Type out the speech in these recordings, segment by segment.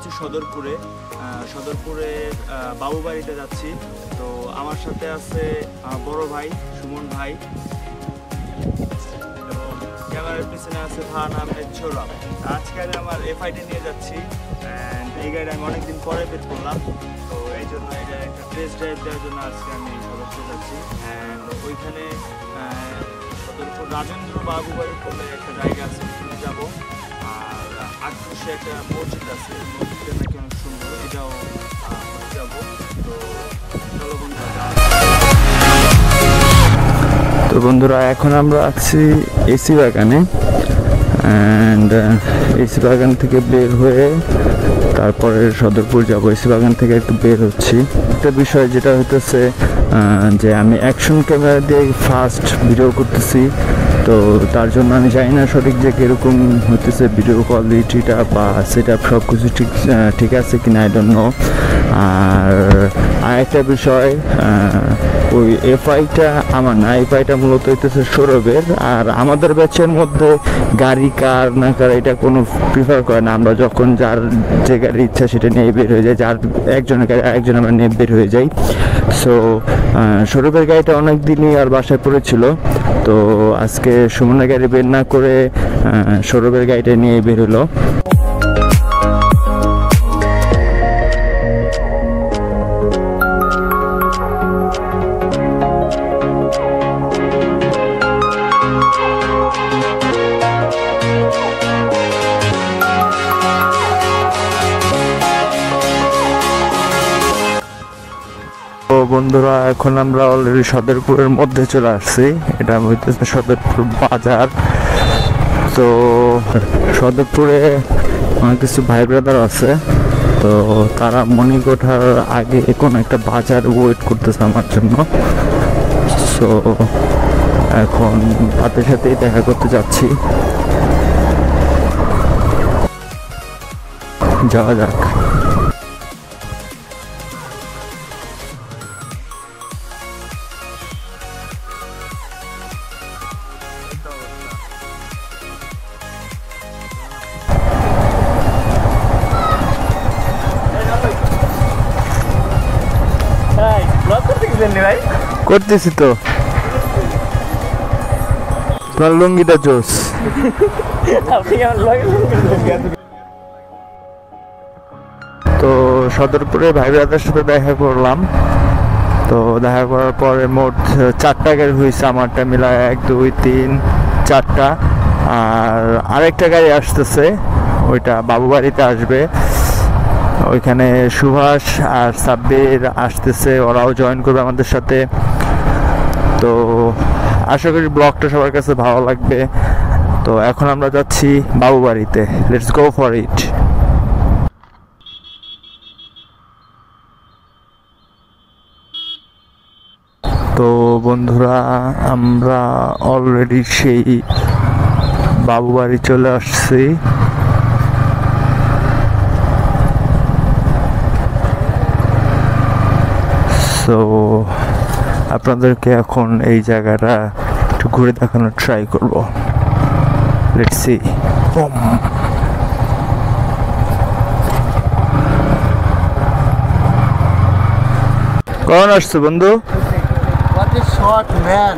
যাচ্ছি সদরপুরে সদরপুরের বাবুবাড়িতে যাচ্ছি। তো আমার সাথে আছে বড় ভাই, সুমন ভাই। ক্যামেরার পিছনে আছে ফাহান আহমেদ ছোরা আজকে আমি আমার এফআইটি নিয়ে যাচ্ছি এই গাড়ি আমি অনেকদিন পরে বের করলাম। তো এই জন্য এটা একটা টেস্ট ড্রাইভ দেওয়ার জন্য আজকে আমি সদরপুর যাচ্ছি। ওইখানে সদরপুর রাজেন্দ্র বাবু বাড়ি বলে একটা জায়গা আছে যাব। তো বন্ধুরা, এখন আমরা আছি এসি বাগানে অ্যান্ড এসি বাগান থেকে বের হয়ে তারপরে সদরপুর যাব। এসি বাগান থেকে একটু বের হচ্ছি। একটা বিষয় যেটা হইতেছে যে আমি অ্যাকশন ক্যামেরা দিয়ে ফার্স্ট ভিডিও করতেছি। তো তার জন্য আমি জানি না সঠিক যে কীরকম হইতেছে ভিডিও কোয়ালিটিটা বা সেটা সব কিছু ঠিক ঠিক আছে কি না ডোন্ট নো আর আরেকটা বিষয় ওই এফআইটা আমার না এফআইটা মূলত হইতেছে সৌরভের। আর আমাদের ব্যাচের মধ্যে গাড়ি কার না কার এটা কোনো প্রিফার করে না। আমরা যখন যার যে গাড়ি ইচ্ছা সেটা নিয়ে বের হয়ে যায় যার একজনের গাড়ি আরেকজন আমরা নিয়ে বের হয়ে যাই। সো সৌরভের গাড়িটা অনেক দিনই আর বাসায় পড়েছিল। তো আজকে সুমনের গাড়ি বের না করে সৌরভের গাড়িটা নিয়ে বের হলো। বন্ধুরা, এখন আমরা অলরেডি সদরপুরের মধ্যে চলে আসছি। এটা হইতেছে সদরপুর বাজার। তো সদরপুরে অনেক কিছু ভাই ব্রাদার আছে। তো তারা মণিকোঠার আগে কোনো একটা বাজার ওয়েট করতেছে আমার জন্য। সো এখন তাদের সাথেই দেখা করতে যাচ্ছি। যাওয়া যাক। ভাই? করতেছি তো। তোমার লুঙ্গিটা জোস। তো সদরপুরে ভাই ব্রাদার সাথে দেখা করলাম। তো দেখা করার পরে মোট চারটা গাড়ি হয়েছে আমারটা মিলা এক দুই তিন চারটা। আর আরেকটা গাড়ি আসতেছে ওইটা বাবু বাড়িতে আসবে। ওইখানে সুভাষ আর সাব্বির আসতেছে, ওরাও জয়েন করবে আমাদের সাথে। তো আশা করি ব্লগটা সবার কাছে ভালো লাগবে। তো এখন আমরা যাচ্ছি বাবু বাড়িতে লেটস গো ফর ইট তো বন্ধুরা, আমরা অলরেডি সেই বাবু বাড়ি চলে আসছি। সো আপনাদেরকে এখন এই জায়গাটা একটু ঘুরে দেখানোর ট্রাই করব। লেটস সি কখন আসছে বন্ধু? What a short man.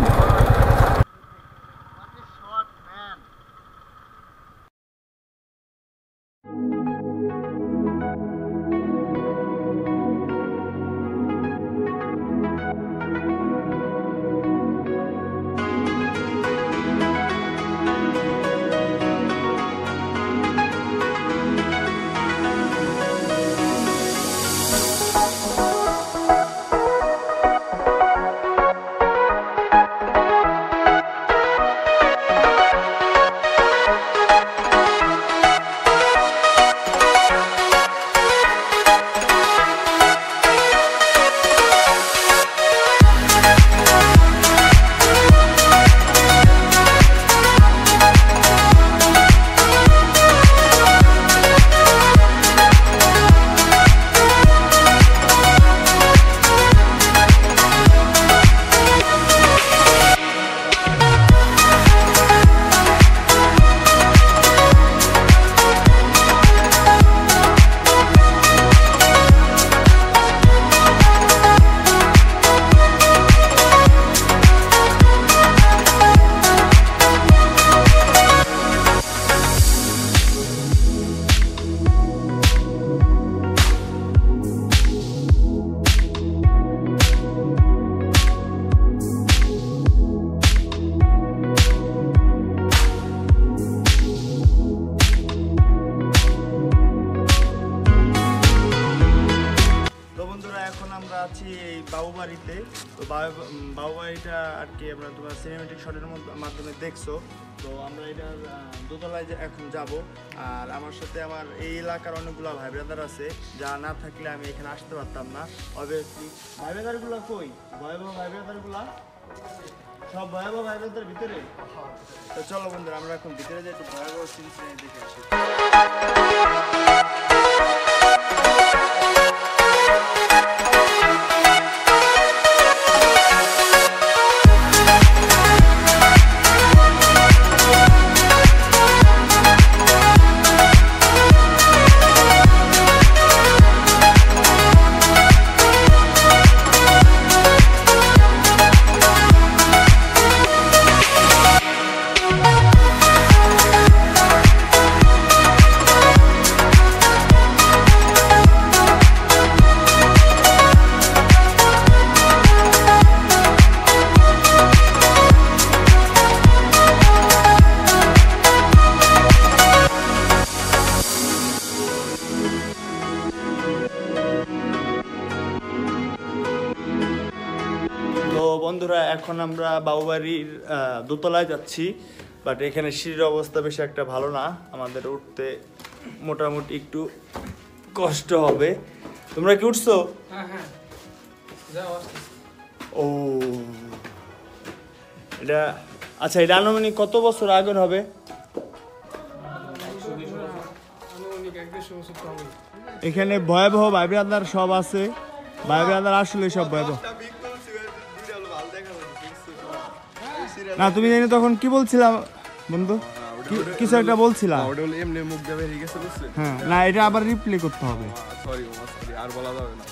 বাবুবাড়িতে তো বাবুবাড়িটা আর কি আমরা তোমার সিনেমেটিক শটের মাধ্যমে দেখছ। তো আমরা এটার দোতলায় এখন যাব। আর আমার সাথে আমার এই এলাকার অনেকগুলো ভাই ব্রাদার আছে, যা না থাকলে আমি এখানে আসতে পারতাম না অবভিয়াসলি ভাই ব্রাদারগুলো কই? ভয়াবহ ভাই ব্রাদারগুলা সব ভয়াবহ ভাই ব্রাদার ভিতরে? তো চলো বন্ধুরা, আমরা এখন ভিতরে যাই, একটু ভয়াবহ সিন দেখে আসি। বন্ধুরা এখন আমরা বাবুবাড়ির দোতলায় যাচ্ছি বাট এখানে সিঁড়ির অবস্থা বেশি একটা ভালো না। আমাদের উঠতে মোটামুটি একটু কষ্ট হবে। তোমরা কি উঠছো? হ্যাঁ হ্যাঁ। ও। এটা আচ্ছা এটা আনুমানিক কত বছর আগের হবে। এখানে ভয়াবহ ভাই ব্রাদার সব আছে। ভাই ব্রাদার আসলে সব ভয়াবহ। না তুমি জানি তখন কি বলছিলাম বন্ধু? কি- কিছু একটা বলছিলাম হ্যাঁ না এটা আবার রিপ্লে করতে হবে। সরি আর বলা যাবে না।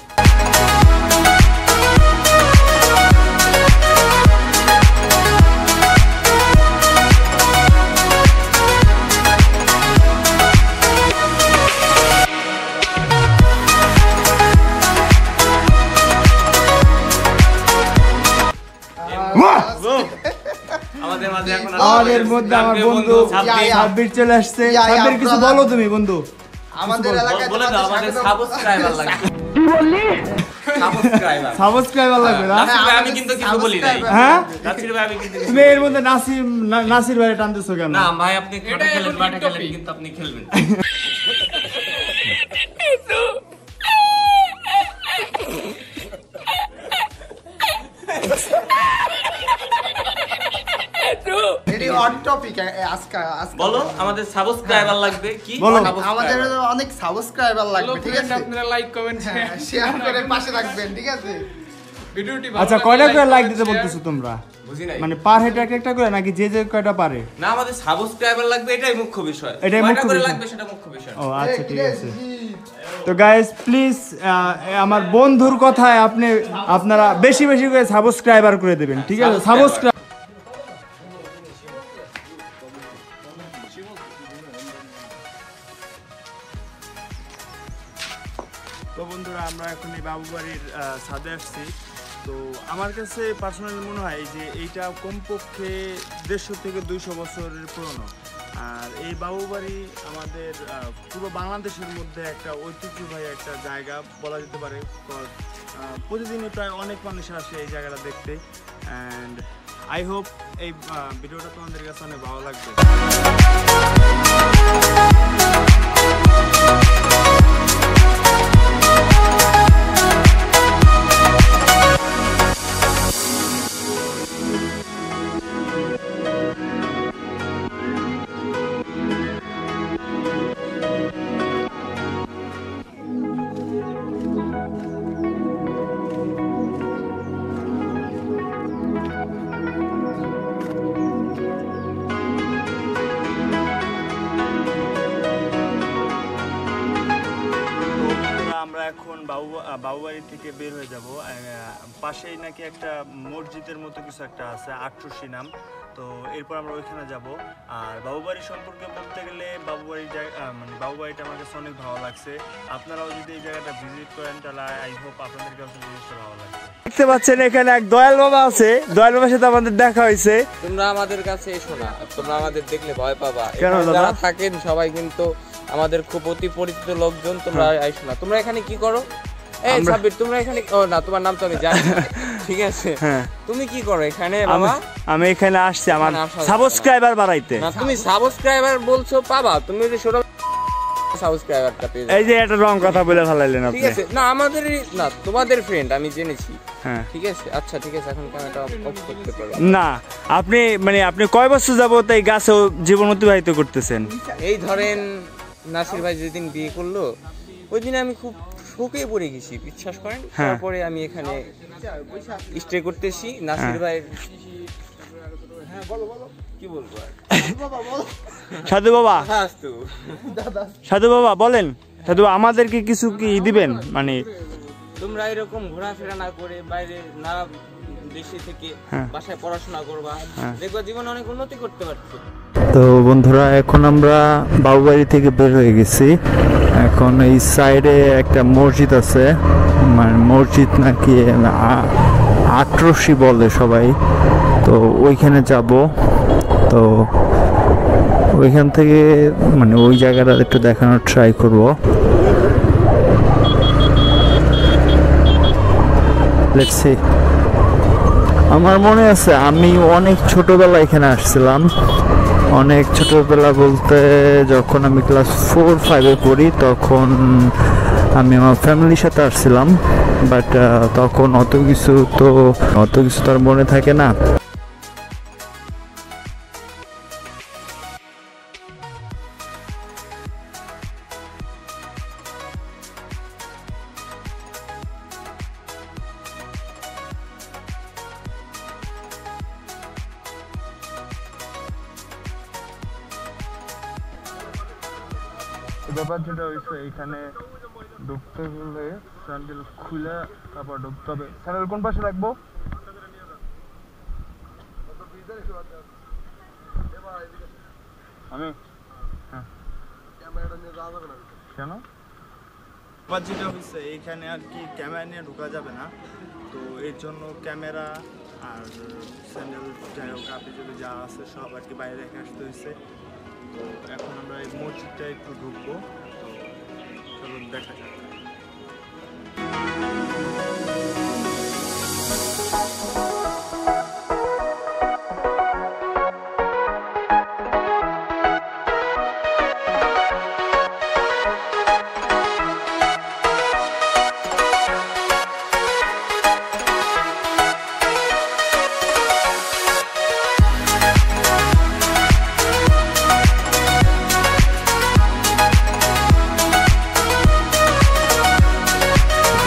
এখন আমাদের মধ্যে আমার বন্ধু সাব্বির। চলে আসছে। সাব্বির কিছু বলো তুমি বন্ধু। আমাদের এলাকায় বলে দাও আমাদের সাবস্ক্রাইবার লাগবে। কি বললি? সাবস্ক্রাইবার সাবস্ক্রাইবার লাগবে না? আমি কিন্তু কিছু বলি নাই। হ্যাঁ? নাসির ভাই আমি কিন্তু তুমি এর মধ্যে নাসির না- নাসির ভাই টানতেছো কেন? না ভাই আপনি খেলেন এখন খেলেন কিন্তু আপনি খেলবেন। অন টপিক আজকে আজকে বলো আমাদের সাবস্ক্রাইবার লাগবে কি? বলো। আমাদের অনেক সাবস্ক্রাইবার লাগবে ঠিক আছে? আপনারা লাইক কমেন্ট শেয়ার করে পাশে রাখবেন ঠিক আছে? ভিডিওটি আচ্ছা কয়টা করে লাইক দিতে বলতেছো তোমরা? মানে পার হেড এক একটা করে নাকি যে যে কয়টা পারে? না আমাদের সাবস্ক্রাইবার লাগবে এটাই মুখ্য বিষয়। এটাই মুখ্য বিষয়। লাগবে সেটা মুখ্য বিষয়। ও আচ্ছা ঠিক আছে। তো গাইস প্লিজ আমার বন্ধুর কথায় আপনি আপনারা বেশি বেশি করে সাবস্ক্রাইবার করে দেবেন ঠিক আছে? সাবস্ক্রাইব তো বন্ধুরা, আমরা এখন এই বাবু বাড়ির ছাদে আসছি। তো আমার কাছে পার্সোনালি মনে হয় যে এইটা কমপক্ষে দেড়শো থেকে দুইশো বছরের পুরনো। আর এই বাবু বাড়ি আমাদের পুরো বাংলাদেশের মধ্যে একটা ঐতিহ্যবাহী একটা জায়গা বলা যেতে পারে। প্রতিদিনই প্রায় অনেক মানুষ আসে এই জায়গাটা দেখতে। অ্যান্ড আই হোপ এই ভিডিওটা তোমাদের কাছে অনেক ভালো লাগবে। বাবুবাড়ি থেকে বের হয়ে যাব। পাশেই নাকি একটা মসজিদের মতো কিছু একটা আছে আটশোশি নাম। তো এরপর আমরা ওইখানে যাব। আর বাবুবাড়ি সম্পর্কে বলতে গেলে বাবুবাড়ি মানে বাবুবাড়িটা আমার কাছে অনেক ভালো লাগছে। আপনারাও যদি এই জায়গাটা ভিজিট করেন তাহলে আই হোপ আপনাদের কাছে জিনিসটা ভালো লাগবে। দেখতে পাচ্ছেন এখানে এক দয়াল বাবা আছে। দয়াল বাবার সাথে আমাদের দেখা হয়েছে। তোমরা আমাদের কাছে এসো না। তোমরা আমাদের দেখলে ভয় পাবা। কেন যারা থাকেন সবাই কিন্তু আমাদের খুব অতি পরিচিত লোকজন তোমরা আইসো না। তোমরা এখানে কি করো? এই সাব্বির তোমরা এখানে ও না তোমার নাম তো আমি জানি ঠিক আছে। হ্যাঁ। তুমি কি করো এখানে বাবা? আমি এখানে আসছি আমার সাবস্ক্রাইবার বাড়াইতে। না তুমি সাবস্ক্রাইবার বলছো পাবা। তুমি যদি ছোট সাবস্ক্রাইবারটা পেয়ে এই যে একটা রং কথা বলে ফেলাইলেন ঠিক আপনি আছে। না আমাদের না তোমাদের ফ্রেন্ড আমি জেনেছি। হ্যাঁ। ঠিক আছে? আচ্ছা ঠিক আছে এখন ক্যামেরাটা অফ করতে পারো। না আপনি মানে আপনি কয় বছর যাবত এই গাছে জীবন অতিবাহিত করতেছেন? এই ধরেন নাসির ভাই যেদিন বিয়ে করল ওই দিন আমি খুব শোকে পড়ে গেছি বিশ্বাস করেন? হ্যাঁ। তারপরে আমি এখানে স্টে করতেছি নাসির হ্যাঁ। ভাইয়ের কি বলব আর? সাধু বাবা। হ্যাঁ সাধু বাবা বলেন। সাধু বাবা, আমাদেরকে কিছু কি দিবেন? মানে তোমরা এরকম ঘোরাফেরা না করে বাইরে না দেশে থেকে হ্যাঁ। বাসায় পড়াশোনা করবা। হ্যাঁ। দেখবা জীবনে অনেক উন্নতি করতে পারছ। তো বন্ধুরা এখন আমরা বাবুবাড়ি থেকে বের হয়ে গেছি। এখন এই সাইডে একটা মসজিদ আছে। মানে মসজিদ নাকি আ- আটরশি বলে সবাই। তো ওইখানে যাব। তো ওইখান থেকে মানে ওই জায়গাটা একটু দেখানোর ট্রাই করব। লেটস সি আমার মনে আছে, আমি অনেক ছোটবেলা এখানে আসছিলাম। অনেক ছোটবেলা বলতে যখন আমি ক্লাস ফোর ফাইভে পড়ি, তখন আমি আমার ফ্যামিলির সাথে আসছিলাম বাট তখন অত কিছু তো, অত কিছু তো আর মনে থাকে না। ব্যাপার যেটা হয়েছে, এখানে ঢুকতে গেলে স্যান্ডেল খুলে তারপর ঢুকতে হবে। স্যান্ডেল কোন পাশে রাখব? আমি? হ্যাঁ। কেন? আবার যেটা হচ্ছে এইখানে আর কি ক্যামেরা নিয়ে ঢোকা যাবে না। তো এর জন্য ক্যামেরা আর স্যান্ডেল যাই হোক, আপনি যদি যা আছে সব আর কি বাইরে রেখে আসতে হয়েছে। এখন আমরা এই মসজিদটা একটু ঢুকবো। তো চলুন দেখা যাক।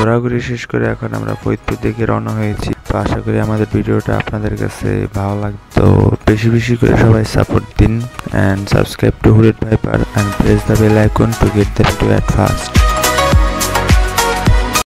ঘোরাঘুরি শেষ করে এখন আমরা ফরিদপুর দিকে রওনা হয়েছি। তো আশা করি আমাদের ভিডিওটা আপনাদের কাছে ভালো লাগতো। বেশি বেশি করে সবাই সাপোর্ট দিন and subscribe to হুরেট viper and press the bell icon to get the video at first